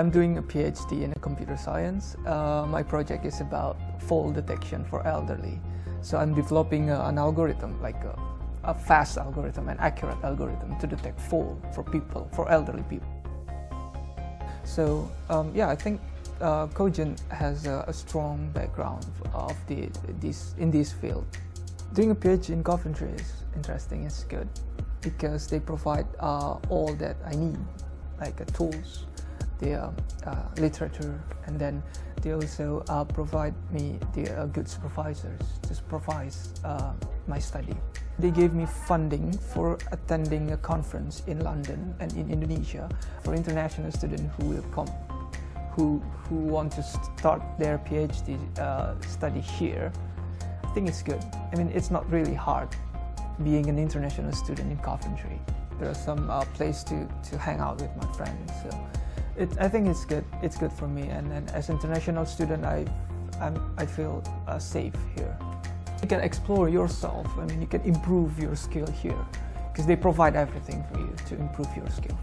I'm doing a PhD in computer science. Uh, my project is about fall detection for elderly. So I'm developing uh, an algorithm, like a, a, fast algorithm, an accurate algorithm to detect fall for people, for elderly people. So um, yeah, I think uh, Coventry has a, a, strong background of the, this, in this field. Doing a PhD in Coventry is interesting, it's good, because they provide uh, all that I need, like uh, tools, the uh, literature, and then they also uh, provide me the uh, good supervisors to supervise my study. They gave me funding for attending a conference in London and in Indonesia for international students who will come, who, who want to start their PhD study here. I think it's good. I mean, it's not really hard being an international student in Coventry. There are some uh, place to, to hang out with my friends. So it, I think it's good. It's good for me, and, and as an international student, I, I'm, I feel uh, safe here. You can explore yourself. I mean, you can improve your skill here because they provide everything for you to improve your skill.